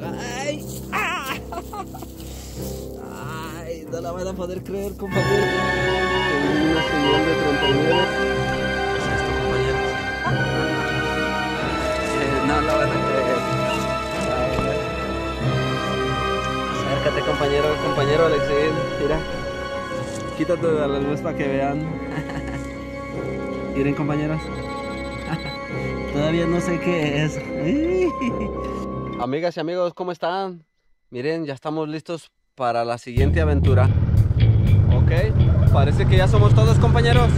¡Ay! ¡Ah! ¡Ay! No la van a poder creer, compañero. Tengo una señal de 39. ¿Qué es esto, compañeros? Eh, no la van a creer. Ay, Acércate, compañero, compañero Alexei. Mira. Quítate de la luz para que vean. Miren, compañeros. Todavía no sé qué es. Amigas y amigos, ¿cómo están? Miren, ya estamos listos para la siguiente aventura. Ok, parece que ya somos todos compañeros.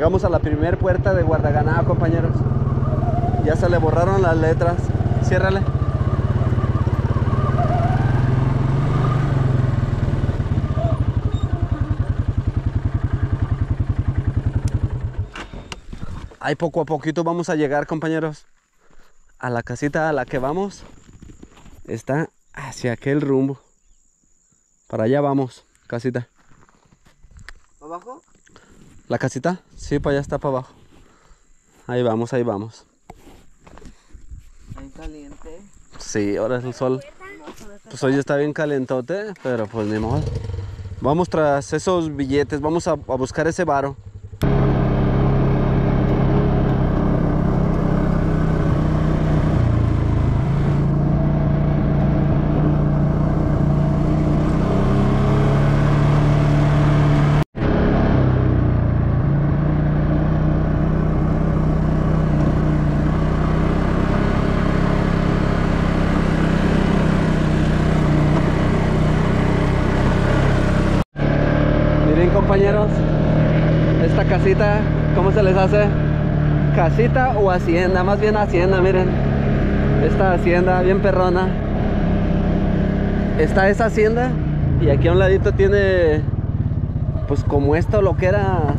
Llegamos a la primera puerta de Guardaganado, compañeros. Ya se le borraron las letras. Ciérrale. Ahí poco a poquito vamos a llegar, compañeros. A la casita a la que vamos está hacia aquel rumbo. Para allá vamos, casita. ¿Abajo? ¿La casita? Sí, para allá está para abajo. Ahí vamos, ahí vamos. Ahí caliente. Sí, ahora es el sol. Pues hoy está bien calentote, pero pues ni modo. Vamos tras esos billetes, vamos a, a buscar ese varo. Miren compañeros, esta casita, ¿cómo se les hace? O hacienda, más bien hacienda, miren. Esta hacienda bien perrona. Está esa hacienda y aquí a un ladito tiene, pues como esto lo que era,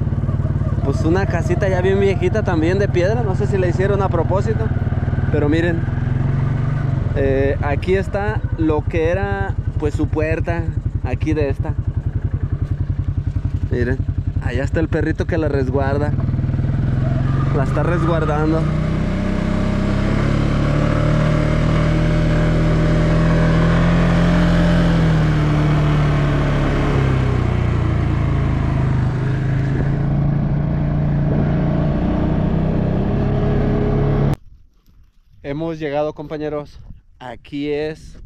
pues una casita ya bien viejita también de piedra. No sé si la hicieron a propósito, pero miren. eh, aquí está lo que era, pues su puerta, aquí de esta. Miren, allá está el perrito que la resguarda. La está resguardando. Hemos llegado compañeros. Aquí es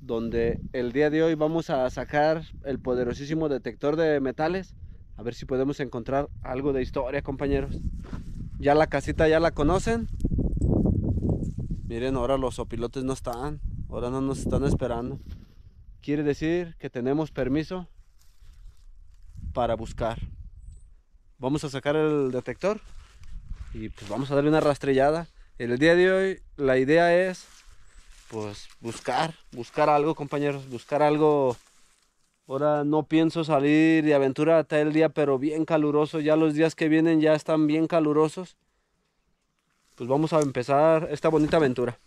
donde el día de hoy vamos a sacar el poderosísimo detector de metales. A ver si podemos encontrar algo de historia, compañeros. Ya la casita ya la conocen. Miren, ahora los opilotes no están. Ahora no nos están esperando. Quiere decir que tenemos permiso para buscar. Vamos a sacar el detector y pues vamos a darle una rastrillada. El día de hoy la idea es pues buscar, buscar algo compañeros, buscar algo. Ahora no pienso salir de aventura hasta el día, pero bien caluroso. Ya los días que vienen ya están bien calurosos. Pues vamos a empezar esta bonita aventura.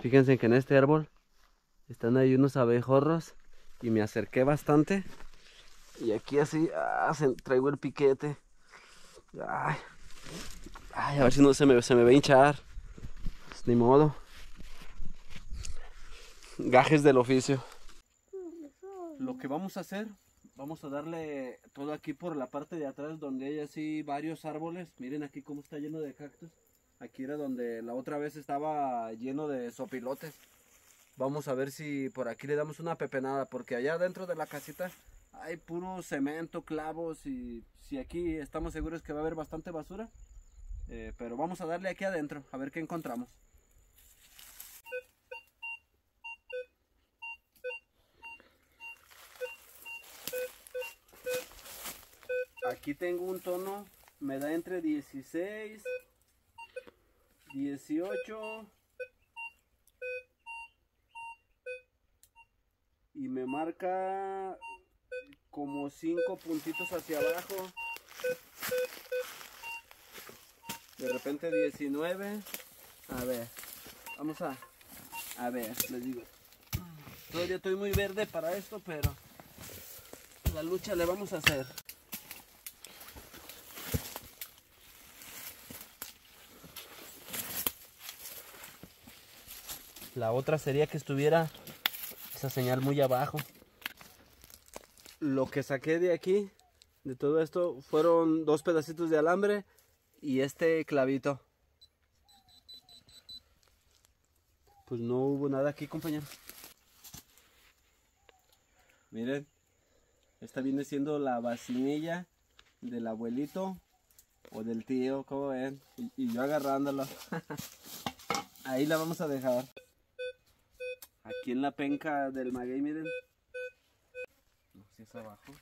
Fíjense que en este árbol están ahí unos abejorros y me acerqué bastante. Y aquí así, ah, se- traigo el piquete. Ay, ay, a ver si no se me, se me va a hinchar. Pues ni modo gajes del oficio. Lo que vamos a hacer, vamos a darle todo aquí por la parte de atrás donde hay así varios árboles. Miren aquí cómo está lleno de cactus. Aquí era donde la otra vez estaba lleno de sopilotes. Vamos a ver si por aquí le damos una pepenada, porque allá dentro de la casita hay puro cemento, clavos y si aquí estamos seguros que va a haber bastante basura. eh, pero vamos a darle aquí adentro, a ver qué encontramos. Aquí tengo un tono, me da entre 16, 18 y me marca como 5 puntitos hacia abajo. De repente 19. A ver, vamos a, a ver, les digo. Todavía estoy muy verde para esto, pero la lucha le vamos a hacer. La otra sería que estuviera esa señal muy abajo. Lo que saqué de aquí, de todo esto, fueron dos pedacitos de alambre y este clavito. Pues no hubo nada aquí, compañero. Miren, esta viene siendo la vacinilla del abuelito o del tío, como ven, y, y yo agarrándolo. Ahí la vamos a dejar. Aquí en la penca del maguey, miren. No si es abajo.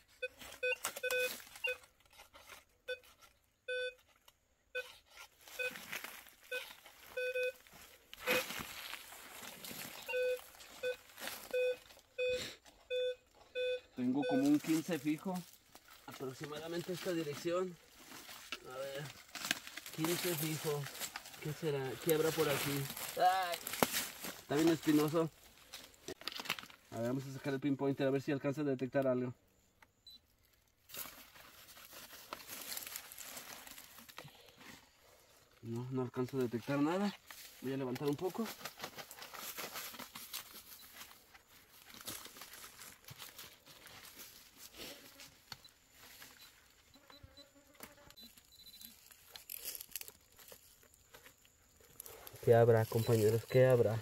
Tengo como un 15 fijo. Aproximadamente esta dirección. A ver. 15 fijo. ¿Qué será? ¿Qué habrá por aquí? ¡Ay! Está bien espinoso. A ver, vamos a sacar el pinpointer a ver si alcanza a detectar algo. No, no alcanzo a detectar nada. Voy a levantar un poco. ¿Qué habrá, compañeros? ¿Qué habrá?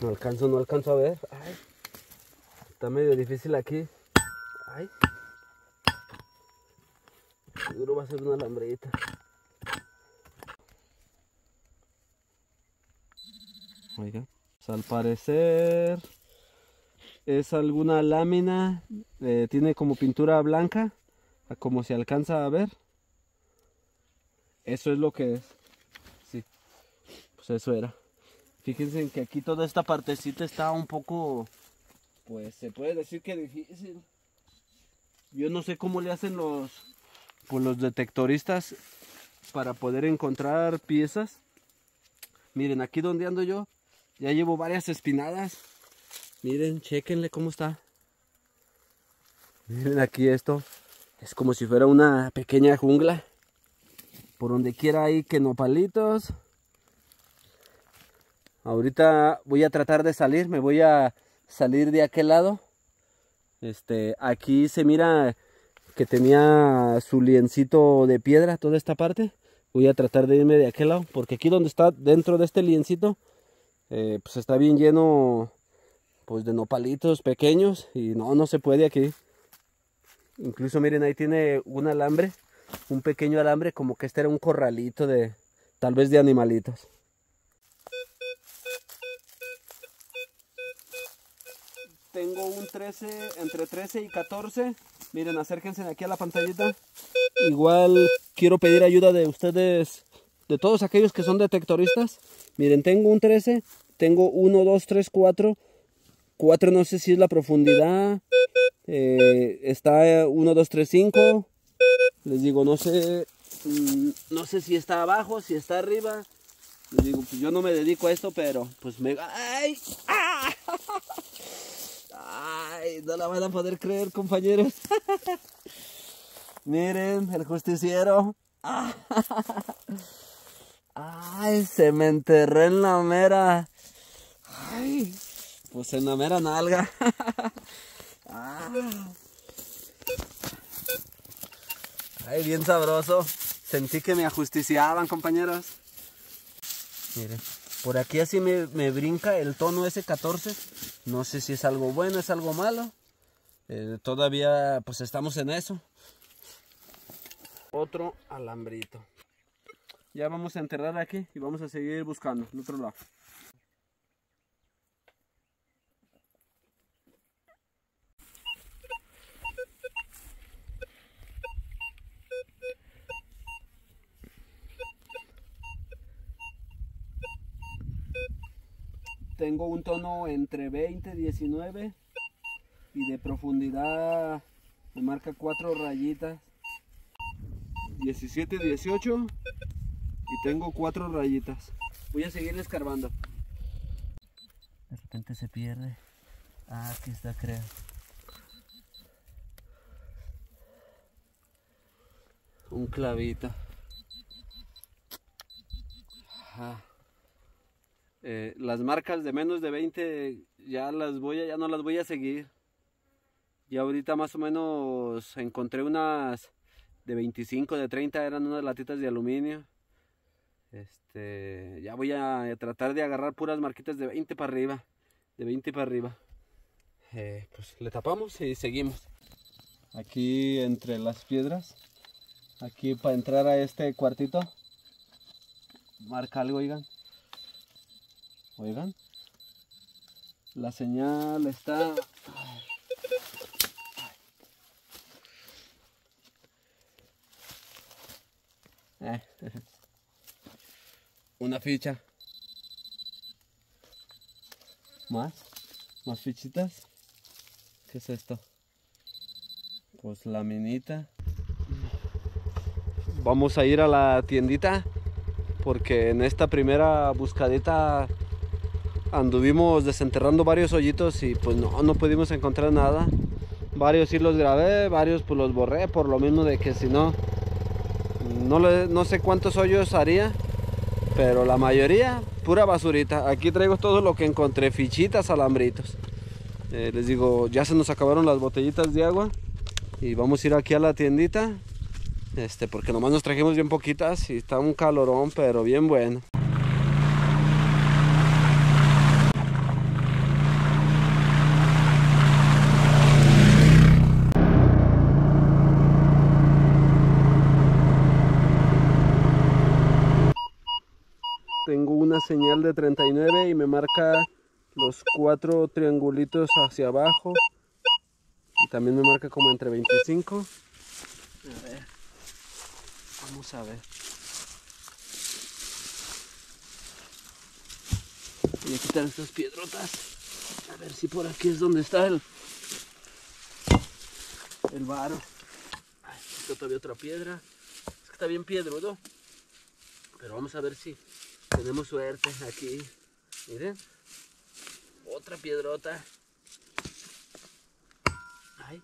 No alcanzo, no alcanzo a ver. Ay, está medio difícil aquí. Ay. Seguro va a ser una alambrita. Oiga, pues al parecer es alguna lámina. eh, tiene como pintura blanca, como se alcanza a ver. Eso es lo que es. Sí, pues eso era. Fíjense que aquí toda esta partecita está un poco, pues se puede decir que difícil. Yo no sé cómo le hacen los, pues los detectoristas para poder encontrar piezas. Miren, aquí donde ando yo, ya llevo varias espinadas. Miren, chequenle cómo está. Miren aquí esto. Es como si fuera una pequeña jungla. Por donde quiera hay que nopalitos. Ahorita voy a tratar de salir, me voy a salir de aquel lado. Este, aquí se mira que tenía su liencito de piedra toda esta parte. Voy a tratar de irme de aquel lado, porque aquí donde está dentro de este liencito, eh, pues está bien lleno pues de nopalitos pequeños y no, no se puede aquí. Incluso miren, ahí tiene un alambre, un pequeño alambre, como que este era un corralito de, tal vez de animalitos. Tengo un 13, entre 13 y 14. Miren, acérquense aquí a la pantallita. Igual quiero pedir ayuda de ustedes, de todos aquellos que son detectoristas. Miren, tengo un 13, tengo 1, 2, 3, 4. 4 no sé si es la profundidad. Eh, está 1, 2, 3, 5. Les digo, no sé, mm, no sé si está abajo, si está arriba. Les digo, pues yo no me dedico a esto, pero pues me... ¡Ay! ¡Ah! No la van a poder creer, compañeros. Miren, el justiciero. Ay, se me enterré en la mera. Ay, pues en la mera nalga. Ay, bien sabroso. Sentí que me ajusticiaban, compañeros. Miren, por aquí así me, me brinca el tono S14. No sé si es algo bueno, es algo malo. Eh, todavía pues estamos en eso. Otro alambrito. Ya vamos a enterrar aquí y vamos a seguir buscando en otro lado. Tengo un tono entre 20 y 19 y de profundidad me marca cuatro rayitas. 17 18 y tengo cuatro rayitas. Voy a seguir escarbando. De repente se pierde. Ah, aquí está creo. Un clavito. Ajá. Eh, las marcas de menos de 20 ya las voy a, ya no las voy a seguir. Y ahorita más o menos encontré unas de 25 de 30 eran unas latitas de aluminio. Este ya voy a tratar de agarrar puras marquitas de 20 para arriba de 20 para arriba. Eh, pues le tapamos y seguimos. Aquí entre las piedras aquí para entrar a este cuartito marca algo oigan Oigan. La señal está... Eh. Una ficha. ¿Más? ¿Más fichitas? ¿Qué es esto? Pues la minita. Vamos a ir a la tiendita porque en esta primera buscadita anduvimos desenterrando varios hoyitos y pues no, no pudimos encontrar nada. Varios sí los grabé, varios pues los borré por lo mismo de que si no, no, no sé cuántos hoyos haría, pero la mayoría pura basurita. Aquí traigo todo lo que encontré, fichitas, alambritos. Eh, les digo, ya se nos acabaron las botellitas de agua y vamos a ir aquí a la tiendita. Este, porque nomás nos trajimos bien poquitas y está un calorón, pero bien bueno. tengo una señal de 39 y me marca los cuatro triangulitos hacia abajo. Y también me marca como entre 25 a ver. Vamos a ver. Voy a quitar estas piedrotas. A ver si por aquí es donde está el el varo. Ay, todavía otra piedra. Es que está bien piedrudo. Pero vamos a ver si tenemos suerte aquí. Miren. Otra piedrota. Ay.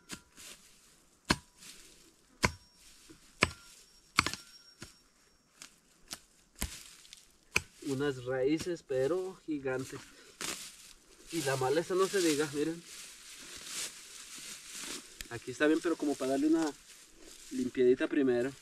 Unas raíces, pero gigantes. Y la maleza no se diga, miren. Aquí está bien, pero como para darle una limpiadita primero.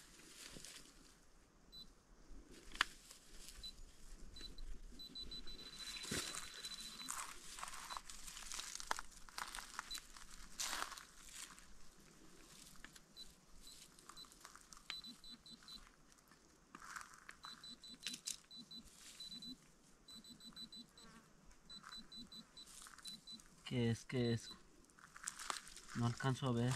¿Qué es? ¿Qué es? No alcanzo a ver.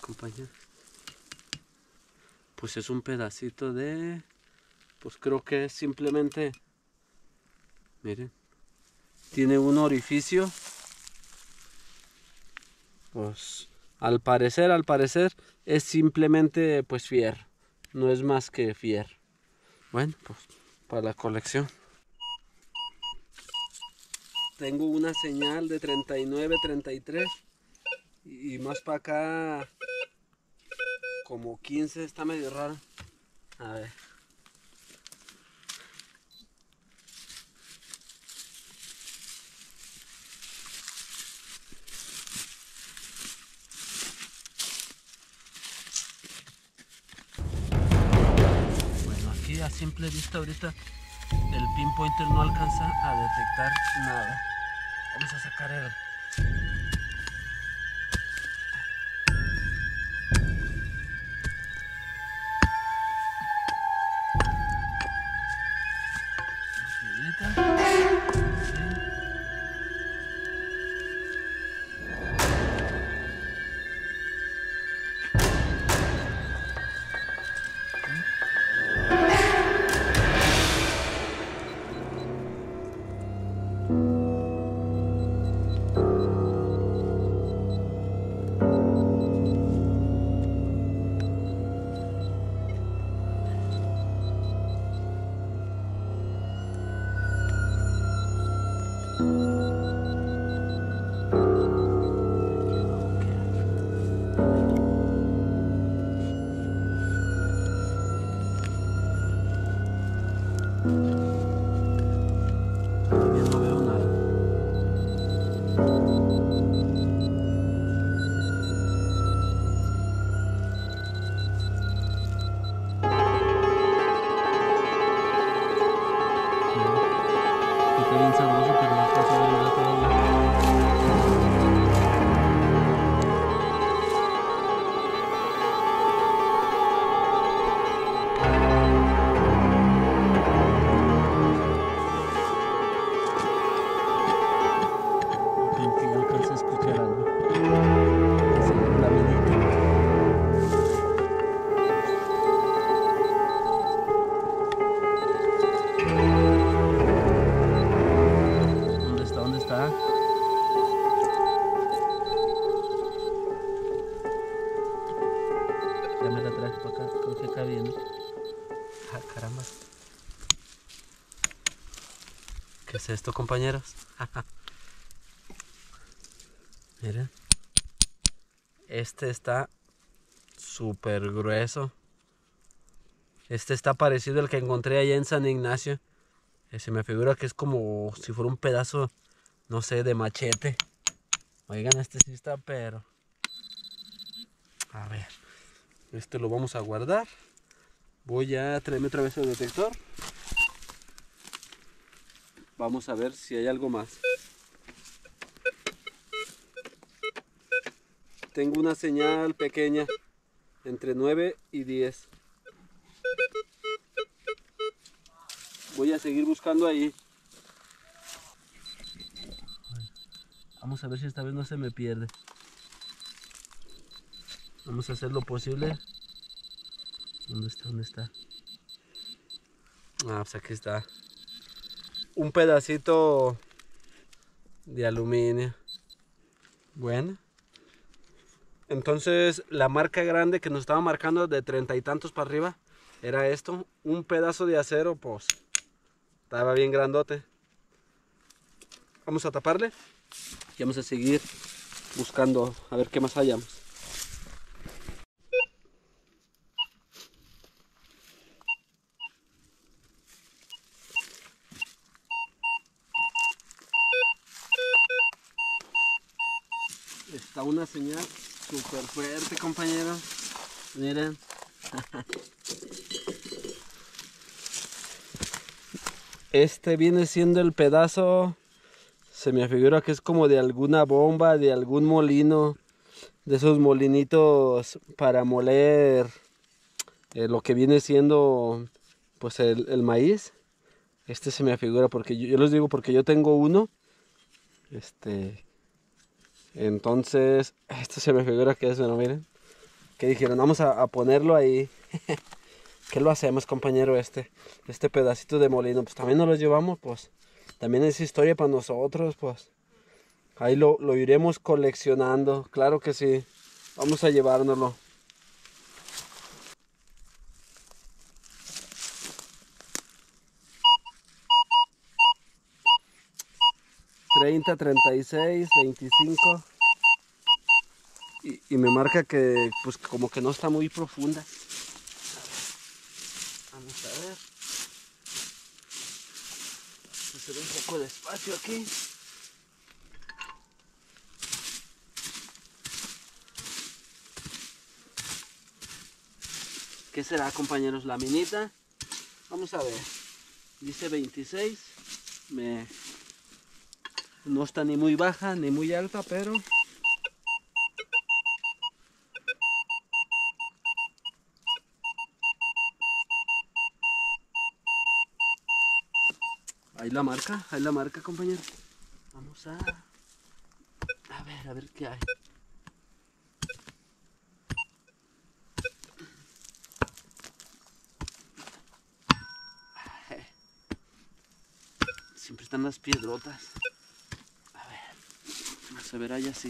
Compañero. Pues es un pedacito de... Pues creo que es simplemente... Miren. Tiene un orificio. Pues al parecer, al parecer es simplemente pues fierro. No es más que fierro. Bueno, pues para la colección. Tengo una señal de 39, 33 y más para acá como 15 está medio raro. A ver. Simple vista ahorita el pinpointer no alcanza a detectar nada. Vamos a sacar el, compañeros? Miren. Este está súper grueso. Este está parecido al que encontré allá en San Ignacio. Eh, Se me figura que es como si fuera un pedazo, no sé, de machete. Oigan, este sí está, pero... A ver. Este lo vamos a guardar. Voy a traerme otra vez el detector. Vamos a ver si hay algo más. Tengo una señal pequeña entre 9 y 10. Voy a seguir buscando ahí. Vamos a ver si esta vez no se me pierde. Vamos a hacer lo posible. ¿Dónde está? ¿Dónde está? Ah, pues aquí está. Un pedacito de aluminio. Bueno. Entonces la marca grande que nos estaba marcando de treinta y tantos para arriba era esto. Un pedazo de acero, pues estaba bien grandote. Vamos a taparle y vamos a seguir buscando a ver qué más hallamos. Está una señal súper fuerte, compañeros. Miren. Este viene siendo el pedazo, se me figura que es como de alguna bomba, de algún molino, de esos molinitos para moler eh, lo que viene siendo pues el, maíz. Este se me figura porque yo, yo les digo porque yo tengo uno. Este, entonces, esto se me figura que es, bueno, miren. Que dijeron, vamos a, ponerlo ahí. ¿Qué lo hacemos, compañero, este? Este pedacito de molino, pues también nos lo llevamos, pues. También es historia para nosotros, pues. Ahí lo, lo iremos coleccionando, claro que sí. Vamos a llevárnoslo. Treinta, treinta y seis, veinticinco. Y, y me marca que pues como que no está muy profunda. Vamos a ver. Hacer un poco de espacio aquí. ¿Qué será, compañeros? La minita. Vamos a ver. Dice 26. Me... No está ni muy baja ni muy alta, pero Ahí la marca, ahí la marca, compañero. Vamos a... A ver, a ver qué hay. Siempre están las piedrotas. A ver, vamos a ver allá sí.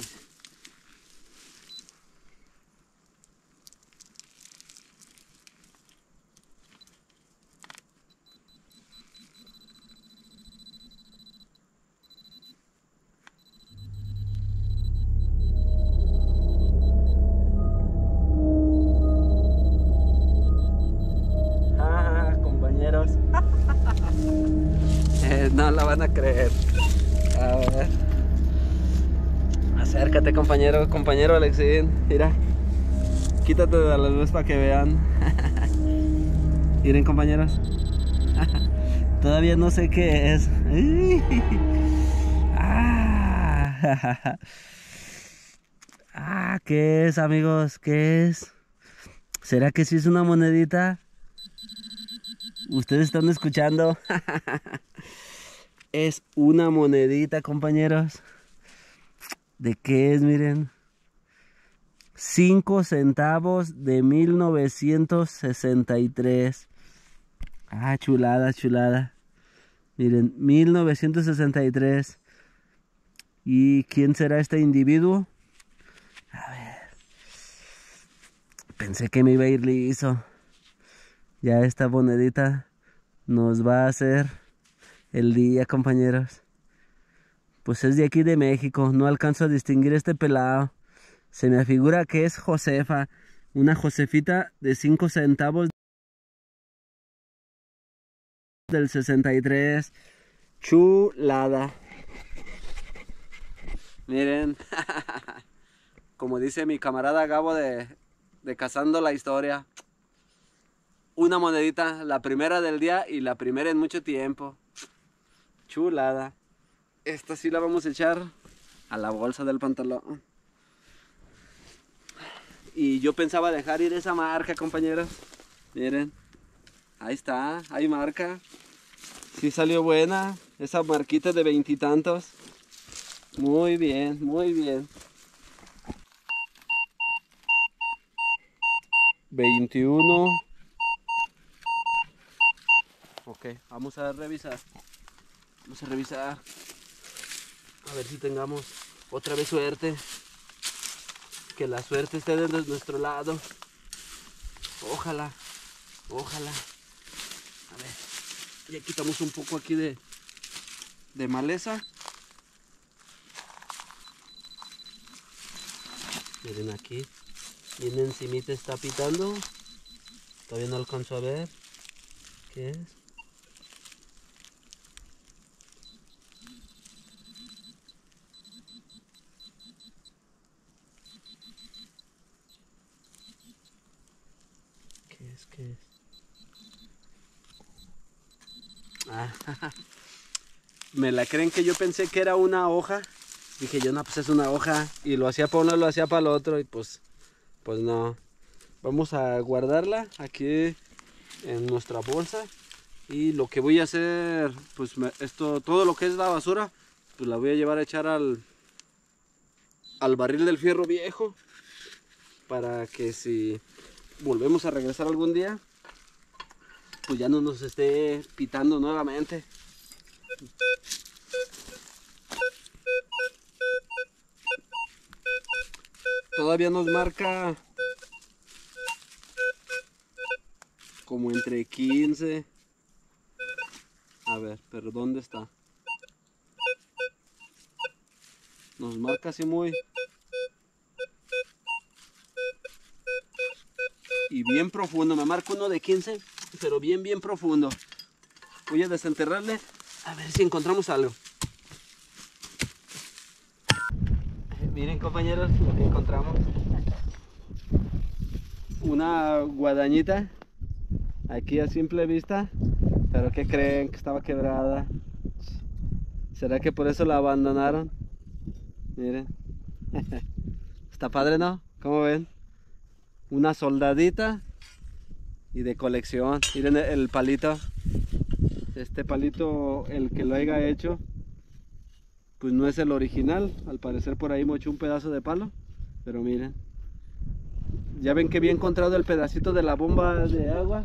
Ah, compañeros. Eh, no la van a creer. Compañero, compañero Alexín. Mira. Quítate de la luz para que vean. Miren, compañeros. Todavía no sé qué es. Ah, Ah, ¿qué es, amigos? ¿Qué es? ¿Será que sí es una monedita? Ustedes están escuchando. es una monedita, compañeros. ¿De qué es? Miren. 5 centavos de 1963. Ah, chulada, chulada. Miren, 1963. ¿Y quién será este individuo? A ver. Pensé que me iba a ir liso. Ya esta monedita nos va a hacer el día, compañeros. Pues es de aquí de México. No alcanzo a distinguir este pelado. Se me figura que es Josefa. Una Josefita de 5 centavos del 63. Chulada. Miren. Como dice mi camarada Gabo de, de Cazando la Historia. Una monedita, la primera del día y la primera en mucho tiempo. Chulada. Esta sí la vamos a echar a la bolsa del pantalón. Y yo pensaba dejar ir esa marca, compañeros. Miren. Ahí está, hay marca. Sí salió buena. Esa marquita de veintitantos. Muy bien, muy bien. 21. Ok, vamos a revisar. Vamos a revisar. A ver si tengamos otra vez suerte. Que la suerte esté de nuestro lado. Ojalá, ojalá. A ver, ya quitamos un poco aquí de, de maleza. Miren aquí, bien encimita está pitando. Todavía no alcanzo a ver qué es. ¿Qué es? ¿Qué es? Ah, me la creen que yo pensé que era una hoja. Dije yo, no, pues es una hoja. Y lo hacía para uno, lo hacía para el otro. Y pues, pues no. Vamos a guardarla aquí en nuestra bolsa. Y lo que voy a hacer, pues esto, todo lo que es la basura, pues la voy a llevar a echar al, al barril del fierro viejo. Para que si volvemos a regresar algún día, pues ya no nos esté pitando nuevamente. Todavía nos marca como entre 15. A ver, pero ¿dónde está? Nos marca así muy... Y bien profundo, me marca uno de 15, pero bien, bien profundo. Voy a desenterrarle a ver si encontramos algo. Miren compañeros lo que encontramos. Una guadañita aquí a simple vista. Pero ¿qué creen? Que estaba quebrada. ¿Será que por eso la abandonaron? Miren. Está padre, ¿no? ¿Cómo ven? Una soldadita y de colección. Miren el palito. Este palito, el que lo haya hecho, pues no es el original. Al parecer por ahí mochó un pedazo de palo. Pero miren. Ya ven que había encontrado el pedacito de la bomba de agua.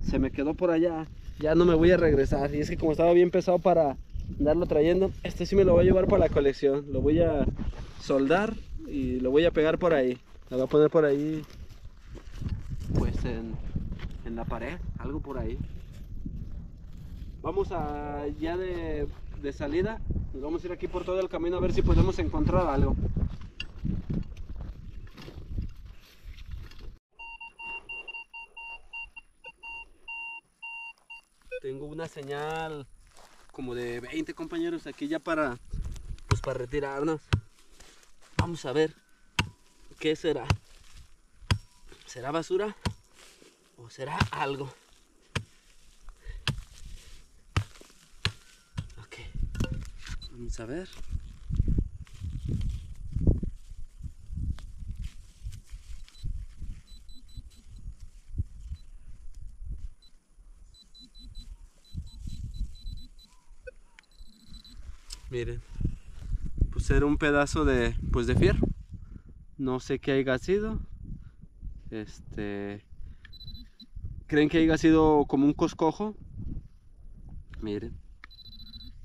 Se me quedó por allá. Ya no me voy a regresar. Y es que como estaba bien pesado para andarlo trayendo, este sí me lo voy a llevar para la colección. Lo voy a soldar y lo voy a pegar por ahí. Lo voy a poner por ahí. Pues en, la pared. Algo por ahí. Vamos a ya de, salida. Nos vamos a ir aquí por todo el camino a ver si podemos encontrar algo. Tengo una señal como de 20 compañeros aquí ya para pues para retirarnos. Vamos a ver qué será. ¿Será basura o será algo? Ok. Vamos a ver. Miren, pues era un pedazo de, pues de fierro. No sé qué haya sido. Este, ¿creen que haya sido como un coscojo? Miren,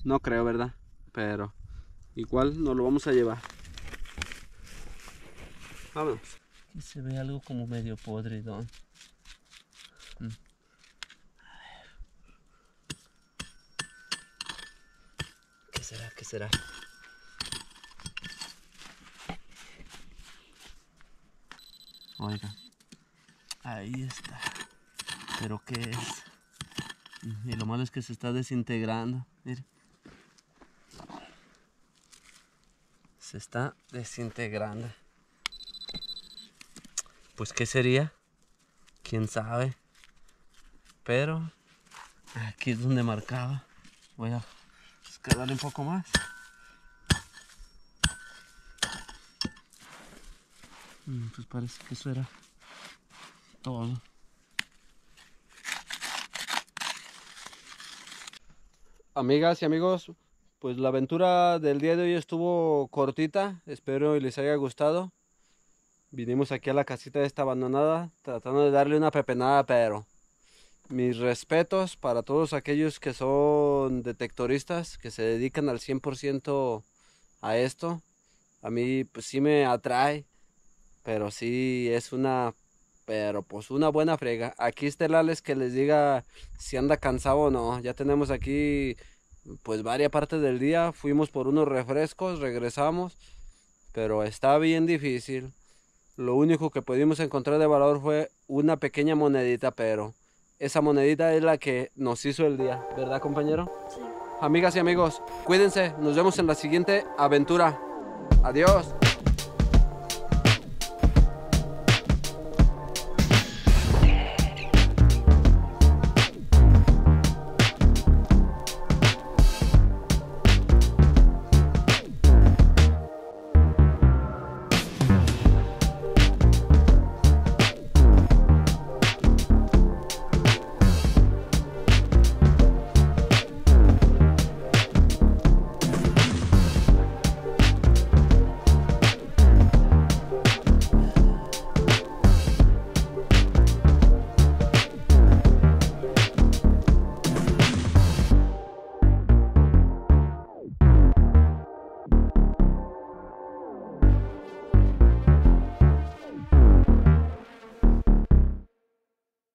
no creo, ¿verdad? Pero igual nos lo vamos a llevar. Vámonos. Aquí se ve algo como medio podridón. Mm. ¿Qué será? ¿Qué será? Oiga, ahí está. ¿Pero qué es? Y lo malo es que se está desintegrando. Mire. Se está desintegrando. Pues qué sería? Quién sabe. Pero aquí es donde marcaba. Voy a escalarle un poco más. Mm, Pues parece que eso era todo. Amigas y amigos, pues la aventura del día de hoy estuvo cortita, espero y les haya gustado. Vinimos aquí a la casita esta abandonada, tratando de darle una pepenada, pero mis respetos para todos aquellos que son detectoristas, que se dedican al 100% a esto. A mí pues sí me atrae, pero sí es una, pero pues una buena frega. Aquí estelales que les diga si anda cansado o no. Ya tenemos aquí pues varias partes del día. Fuimos por unos refrescos, regresamos, pero está bien difícil. Lo único que pudimos encontrar de valor fue una pequeña monedita, pero esa monedita es la que nos hizo el día, ¿verdad compañero? Sí. Amigas y amigos, cuídense, nos vemos en la siguiente aventura. Adiós.